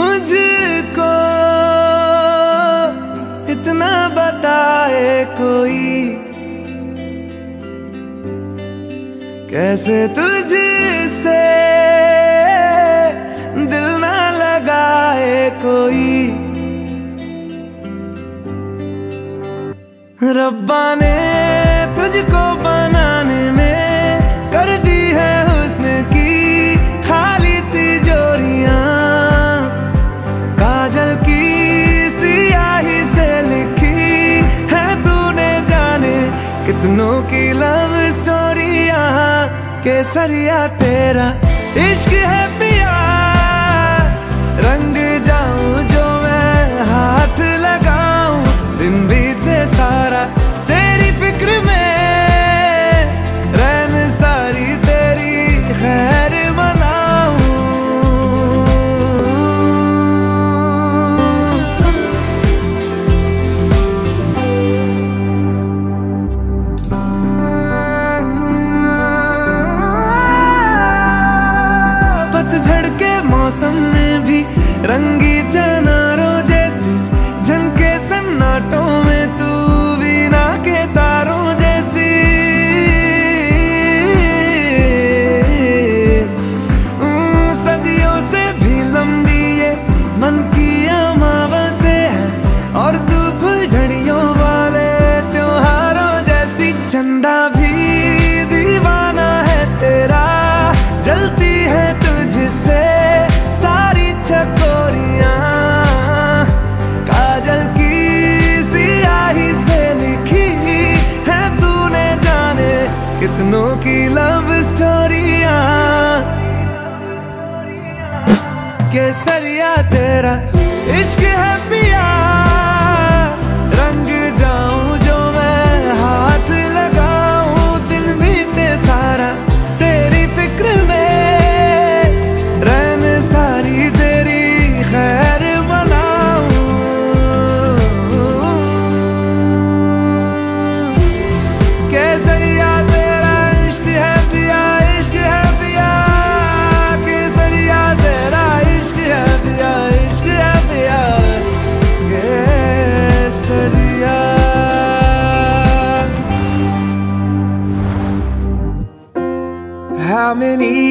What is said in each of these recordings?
मुझको इतना बताए कोई। कैसे तुझसे दिल ना लगाए कोई। रब्बा ने तुझको बनाने में कर दी केसरिया तेरा इश्क है पिया मौसम में भी रंगी चनारों जैसी झनके सन्नाटों कितनों की लव स्टोरिया केसरिया तेरा इश्क है पिया।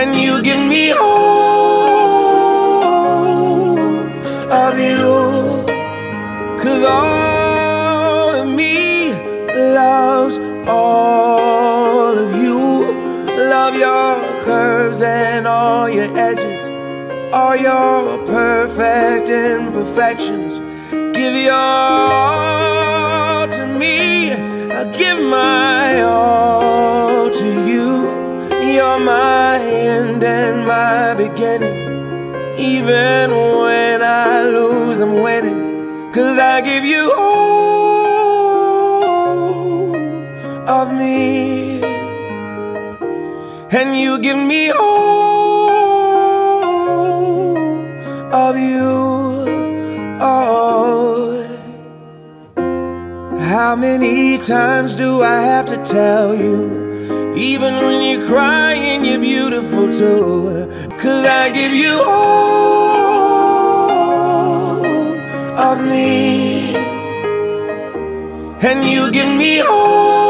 And you give me all of you. Cause all of me loves all of you. Love your curves and all your edges, all your perfect imperfections. Give your all to me. I'll give my all Even when I lose, I'm winning. Cause I give you all of me. And you give me all of you. Oh. How many times do I have to tell you? Even when you're crying, you're beautiful too. Cause I give you all of me. And you give me all